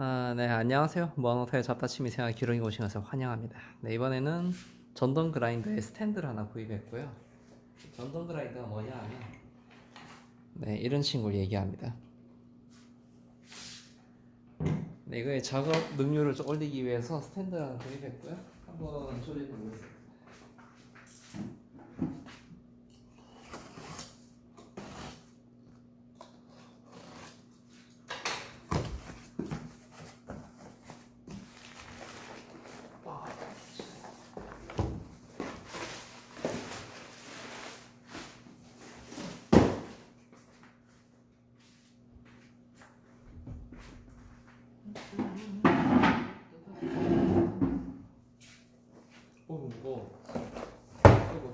아, 네, 안녕하세요. 모아노타의 잡다 취미생활 기록이 오신 것을 환영합니다. 네, 이번에는 전동 그라인더의 스탠드를 하나 구입했고요. 전동 그라인더가 뭐냐 하면 네, 이런 친구를 얘기합니다. 네, 이거의 작업 능률을 좀 올리기 위해서 스탠드를 하나 구입했고요. 한번 조립해 보겠습니다. 오, 무거워. 아이고.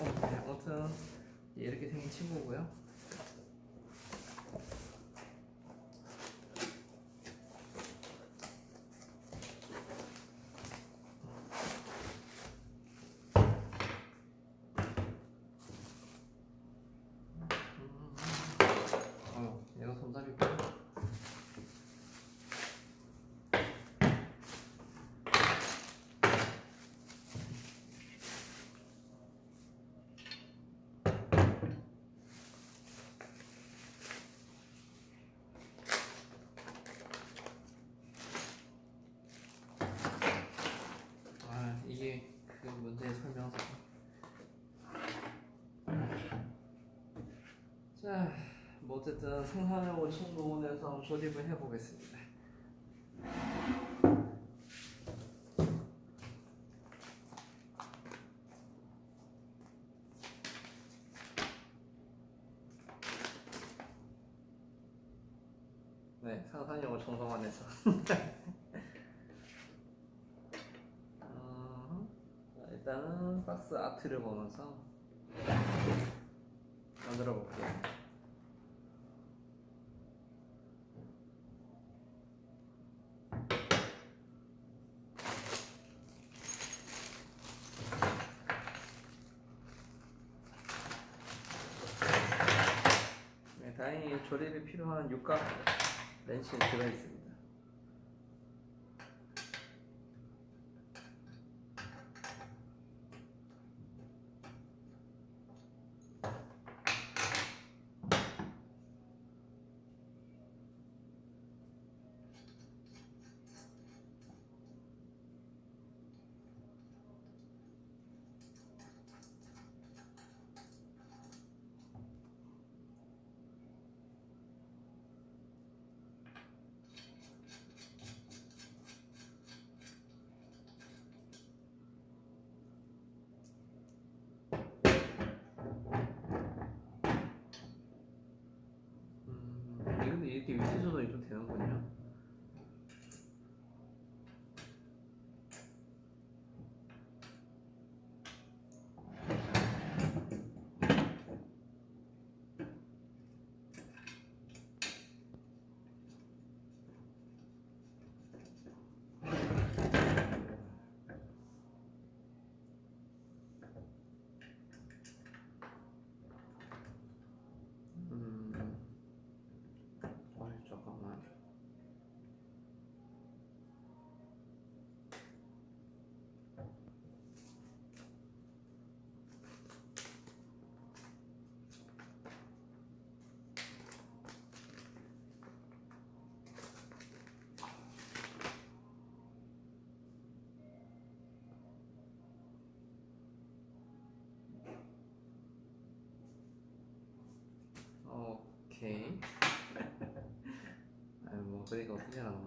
어, 네, 아무튼 이렇게 생긴 친구고요. 어, 얘가 손잡이고. 아 이게 그 문제의 설명서. 자, 뭐 어쨌든 생산하고 신공원에서 한번 조립을 해보겠습니다. 네, 상상력을 정성화해서. 어, 자, 일단은 박스 아트를 보면서 만들어 볼게요. 네, 다행히 조립이 필요한 육각 렌치는 들어 있습니다. 음, 이렇게 위치 조절이 좀 되는군요. 음, 어이, 잠깐만. 오케이. 아유, 뭐, 그러니까 어떻게 하는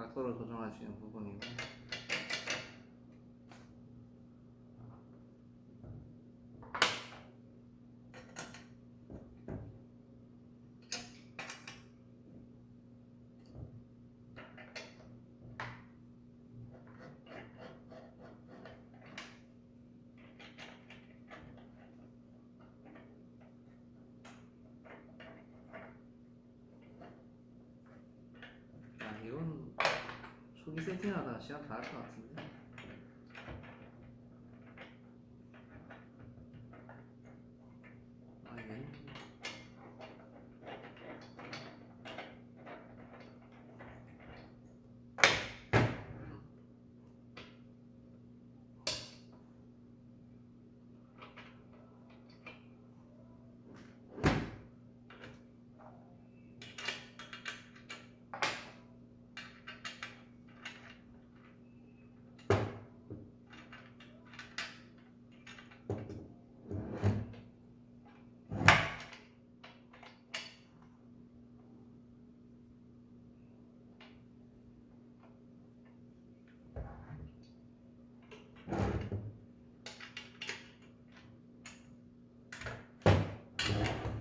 각도를 조정할 수 있는 부분이고 아 이건 초기 세팅하다가 시간 다할 것 같은데 아 이게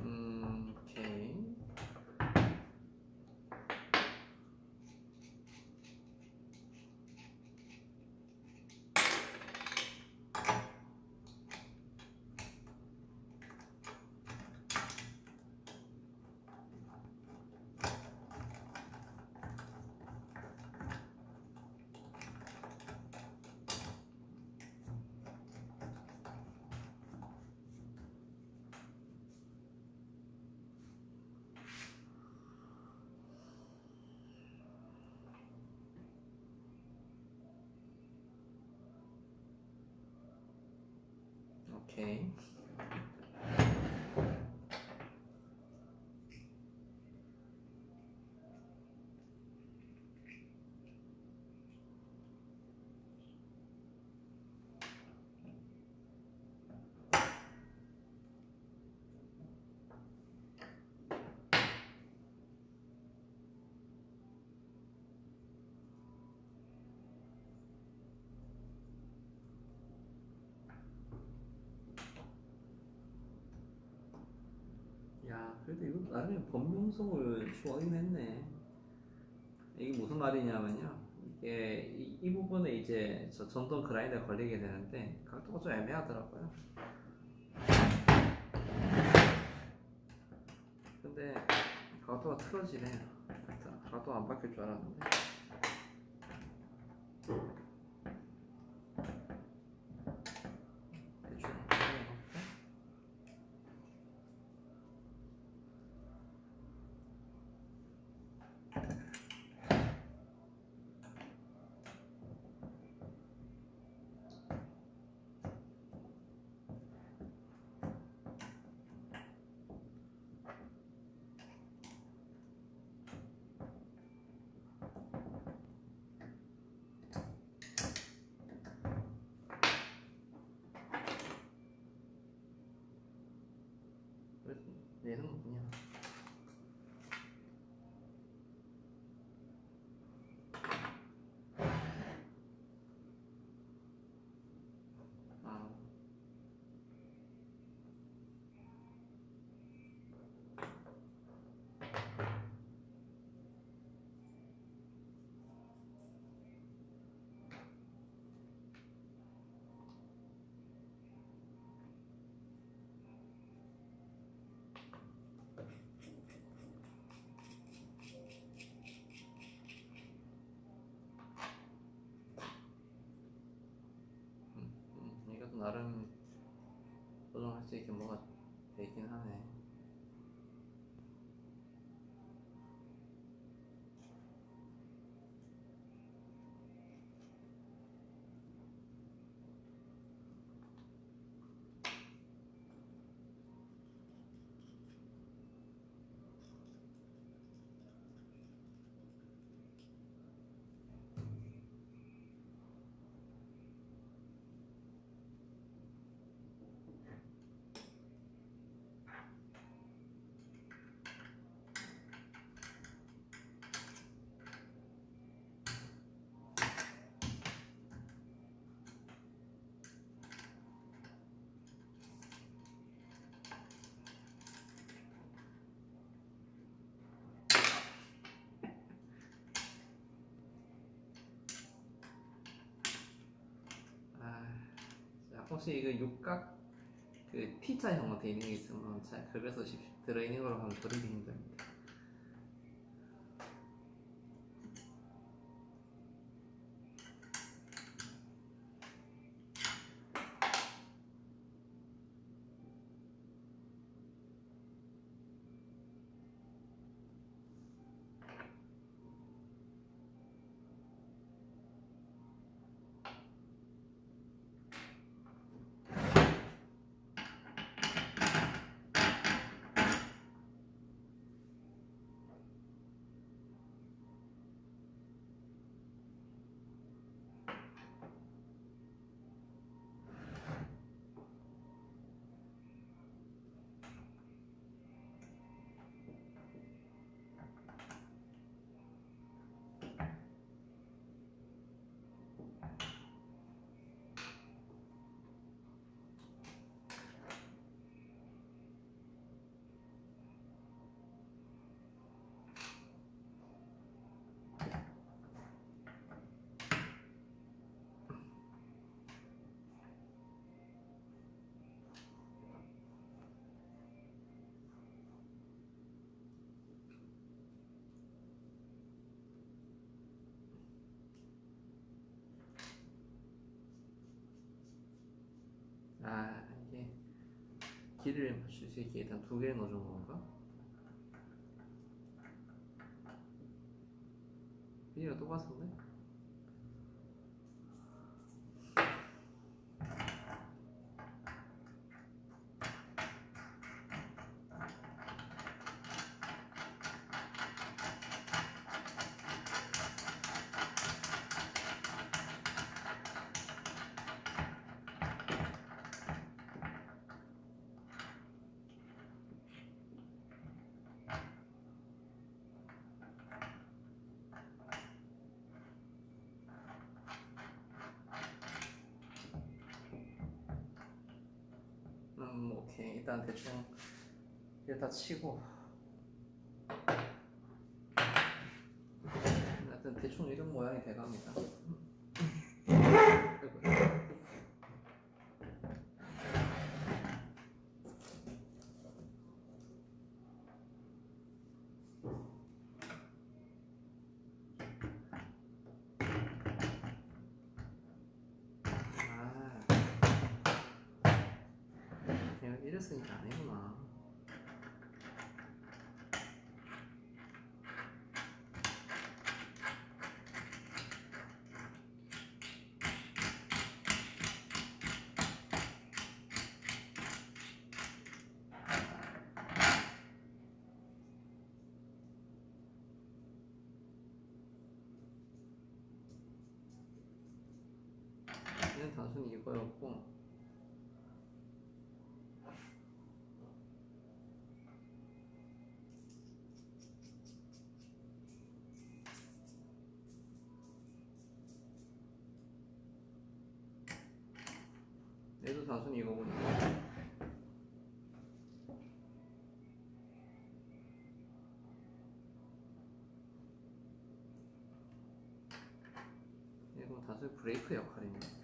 음 오케이 오케이 야 그래도 이거 나름의 범용성을 추구하긴 했네. 이게 무슨 말이냐면요. 이게 이, 이 부분에 이제 저 전동 그라인더에 걸리게 되는데 각도가 좀 애매하더라고요. 근데 각도가 틀어지네. 각도가 안 바뀔 줄 알았는데 대충 해볼까? 그래서 얘는 뭐냐 아 음, 이것도 나름 조정할 수 있게 뭐가 되긴 하네. 혹시 이거 육각 그 T자 형으로 되어 있는 게 있으면 잘십 들어있는 걸로 하면 그리기 힘듭니다. 아 이게 길이를 맞출 수 있게 일단 두 개를 넣어준 건가 똑같은데? 음 오케이. 일단 대충 일단 치고. 하여튼 대충 이런 모양이 돼갑니다 아 이랬으니까 아니구나. 얘는 단순히 이거였고 얘도 단순히 이거거든요. 이건 단순히 브레이크 역할입니다.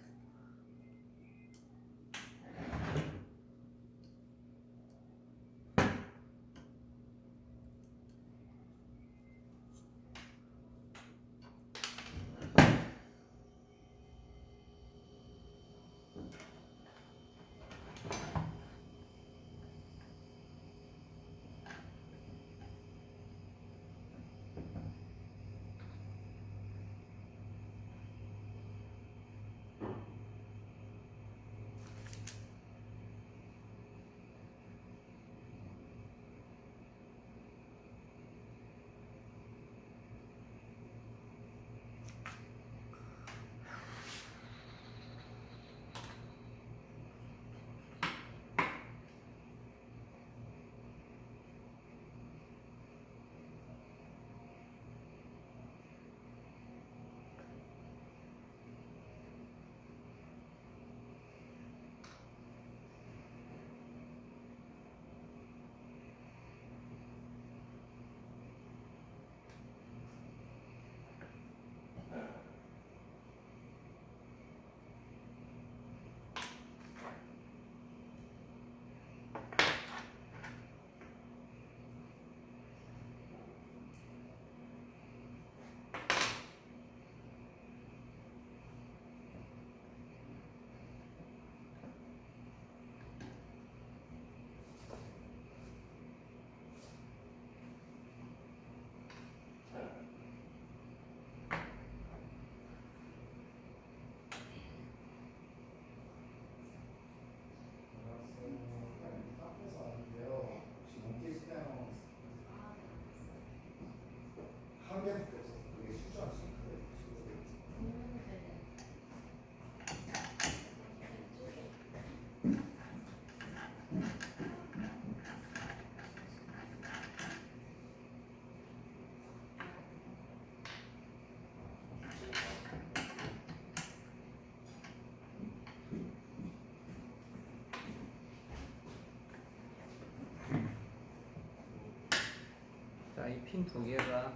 자, 이핀 두 개가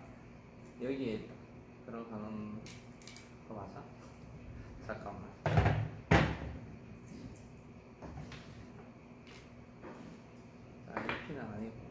여기에 들어가는 거 맞아? 잠깐만. 자, 이 핀은 아니고.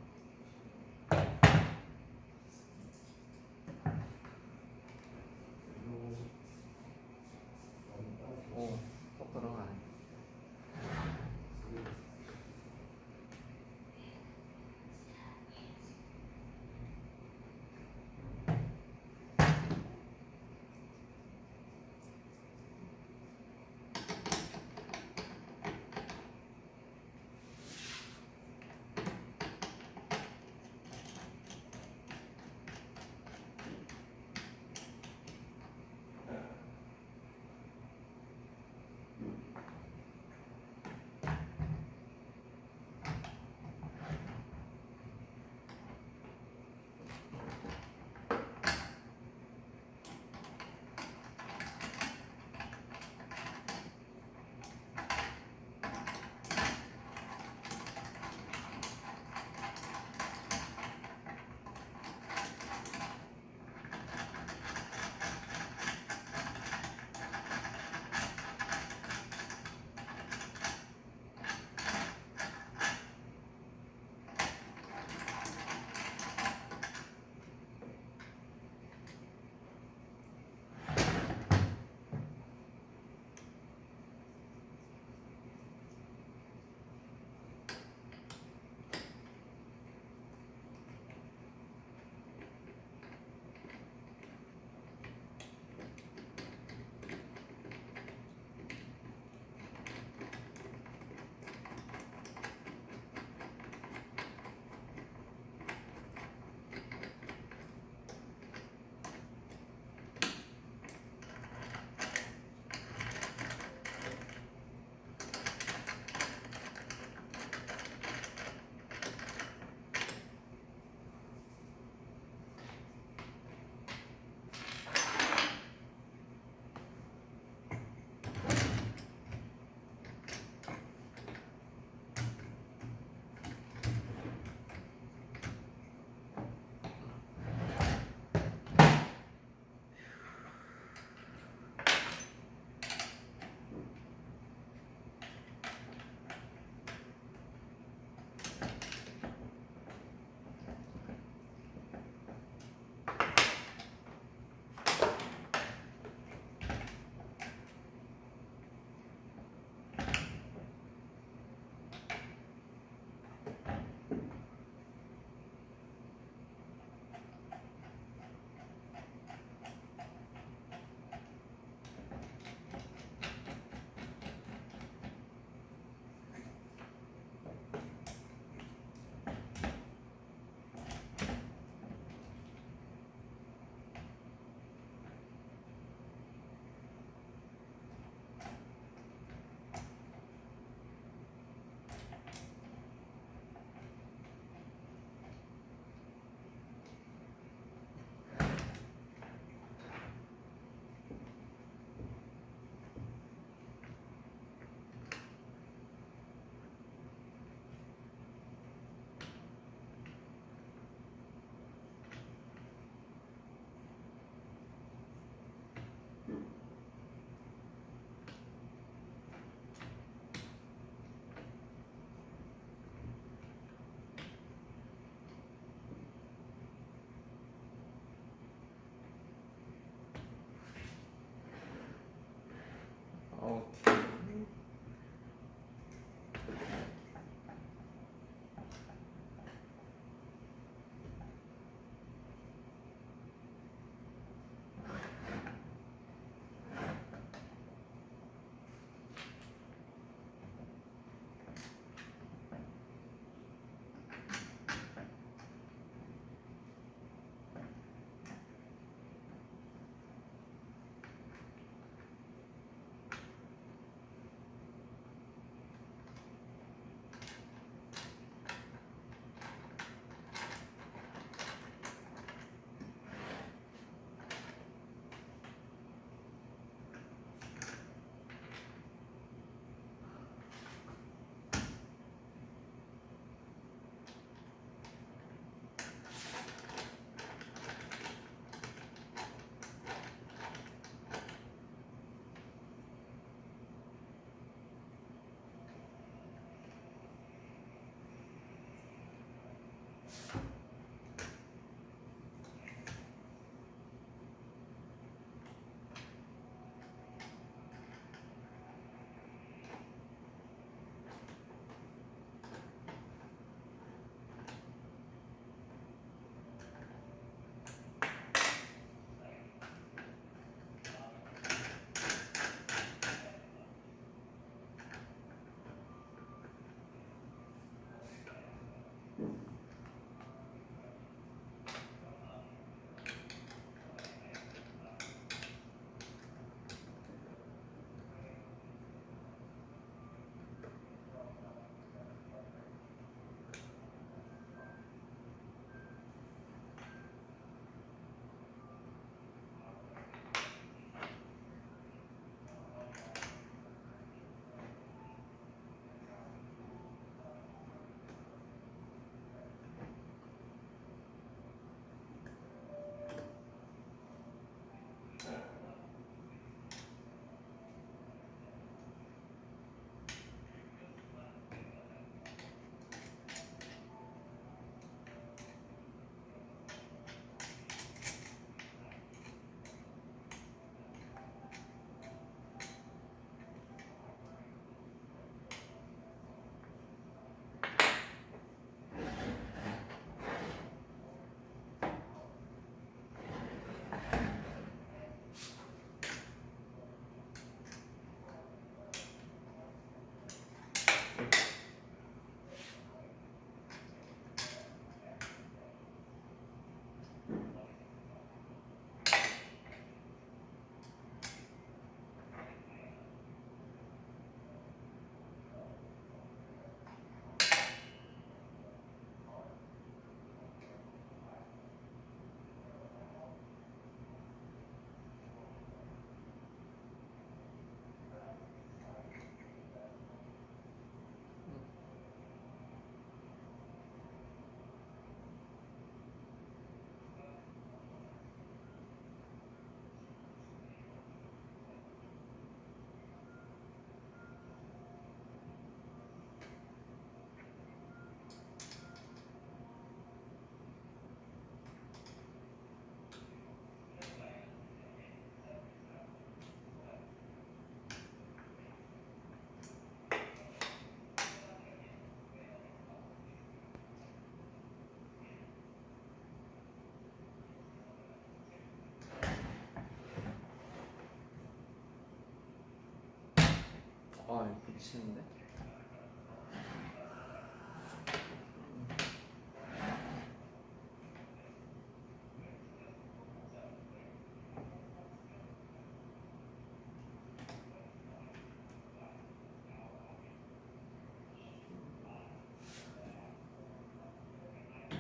아 이거 부딪히는데?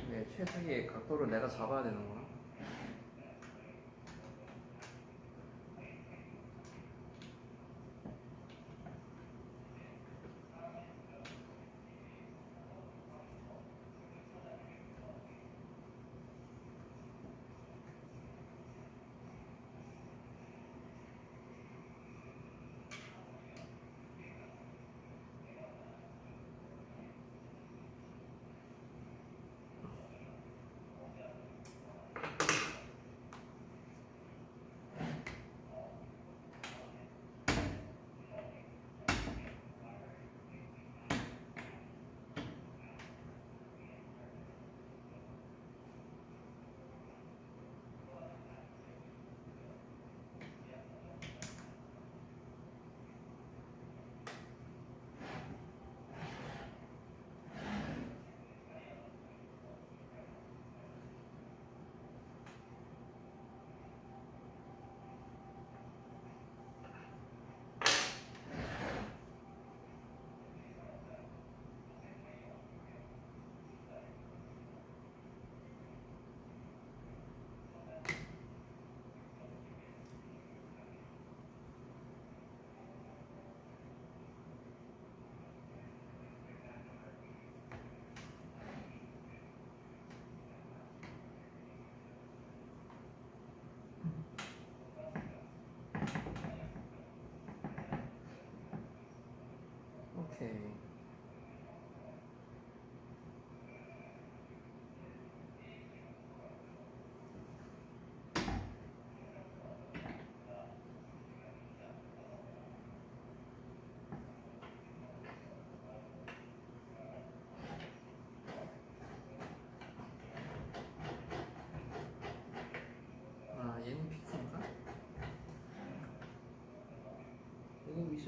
네, 최대의 각도를 내가 잡아야 되는구나.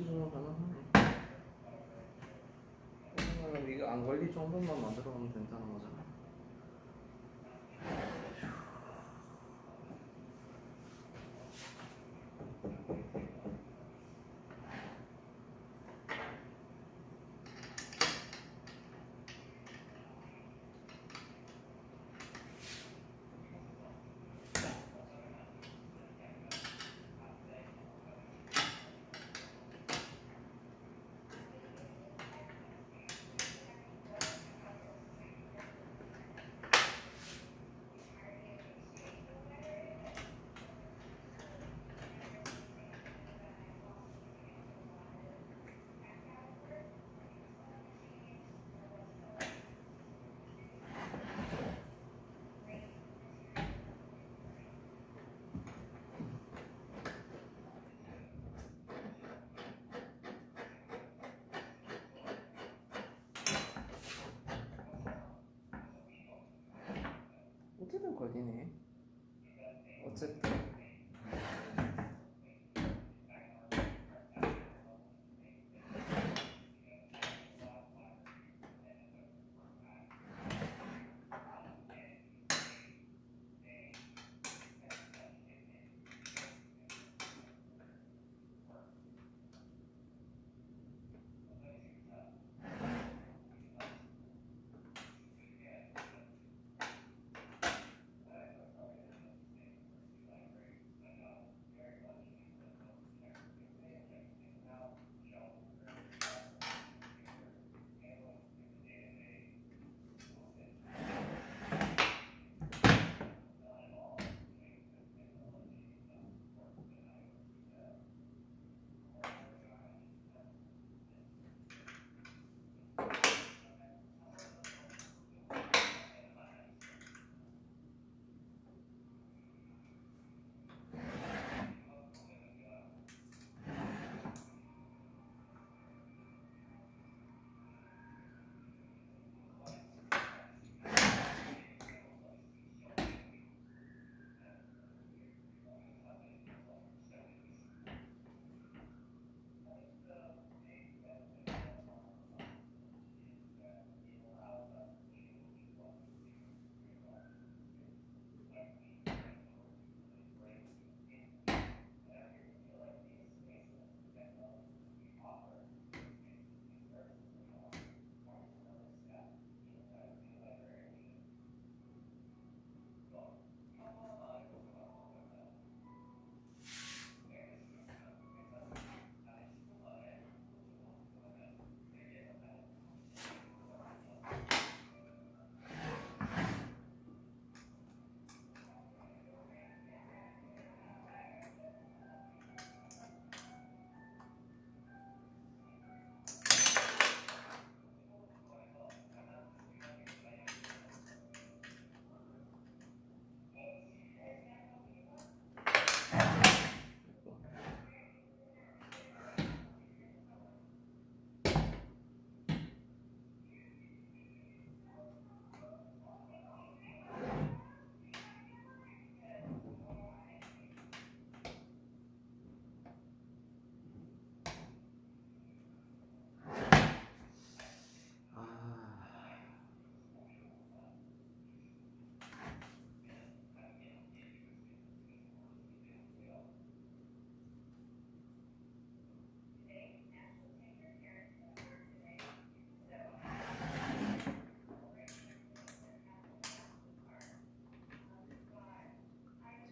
조정 가능하네. 그러면 이거 안 걸릴 정도만 만들어 놓으면 된다는 거잖아. 어쨌든 걸리네. 어쨌든.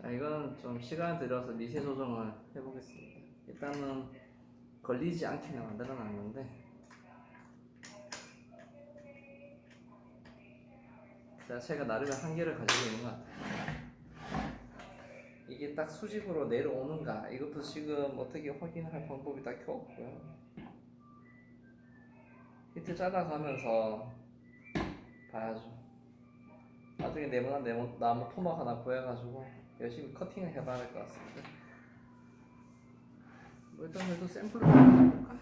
자, 이건 좀 시간 들여서 미세 조정을 해보겠습니다. 일단은 걸리지 않게 만들어 놨는데 자체가 나름의 한계를 가지고 있는 것 같아요. 이게 딱 수직으로 내려오는가 이것도 지금 어떻게 확인할 방법이 딱히 없고요. 히트 잘라가면서 봐야죠. 나중에 네모난 네모, 나무 토막 하나 구해가지고 열심히 커팅을 해봐야 할 것 같습니다. 뭐 일단 그래도 샘플을 좀 해볼까?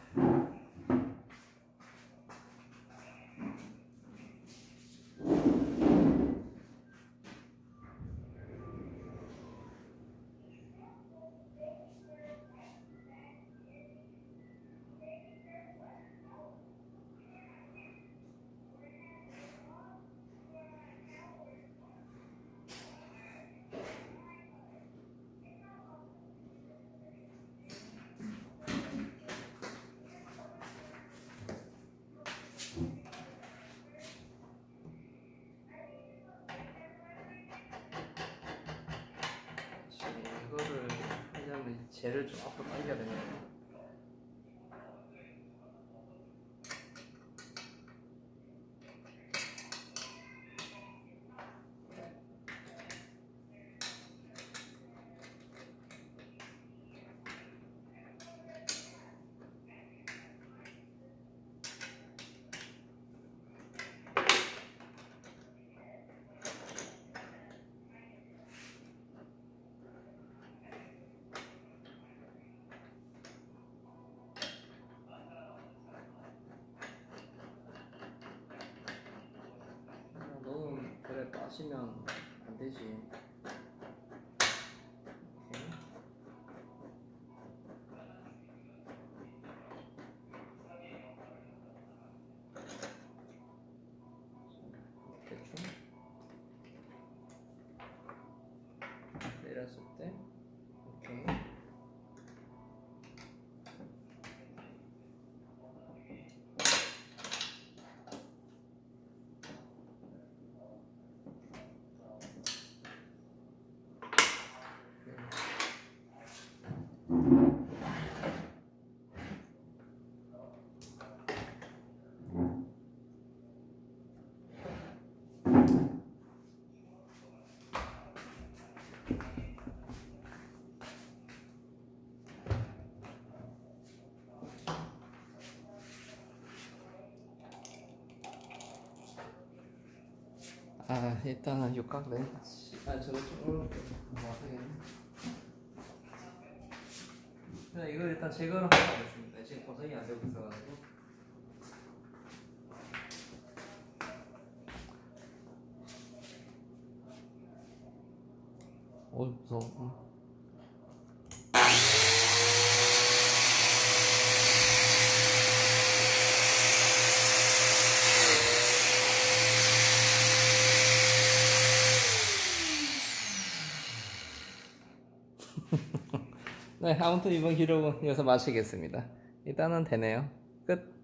지금 이거를 하려면 젤을 좀 앞으로 당겨야 되네요. 야, 너는 빠지면 안 되지. 내렸을 때 오케이. 아 일단은 육각 내. 아 저거 좀 어렵게 뭐 하겠네. 그냥 이거 일단 제거를 하고 가겠습니다. 지금 고정이 안 되고 있어가지고. 어 무서워. 네, 아무튼 이번 기록은 여기서 마치겠습니다. 일단은 되네요. 끝.